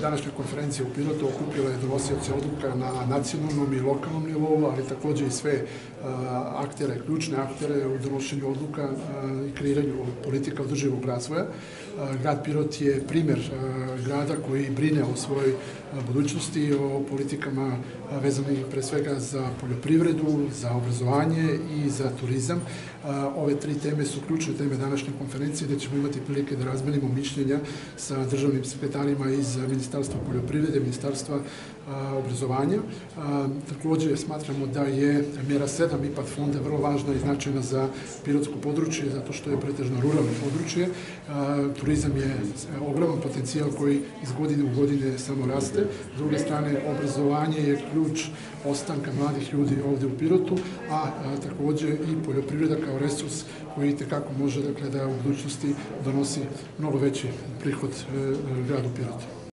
današnja konferencija u Pirotu okupila je donosioce odluka na nacionalnom i lokalnom nivou, ali takođe i sve aktere, ključne aktere u donošenju odluka i kreiranju politika održivog razvoja. Grad Pirot je primer grada koji brine o svojoj budućnosti, o politikama vezanih pre svega za poljoprivredu, za obrazovanje i za turizam. Ove tri teme su ključne teme današnje konferencije gde ćemo imati prilike da razmenimo mišljenja sa državnim sekretarima iz Ministarstva poljoprivrede, Ministarstva obrazovanja. Takođe smatramo da je mjera 7 IPAD fonda vrlo važna i značajna za pirotsko područje zato što je pretežno ruralno područje. Turizam je ogroman potencijal koji iz godine u godine samo raste. S druge strane, obrazovanje je ključ ostanka mladih ljudi ovde u Pirotu, a takođe i poljoprivreda kao resurs koji tekako može dakle, da u budućnosti donosi mnogo veći prihod e, gradu Pirotu.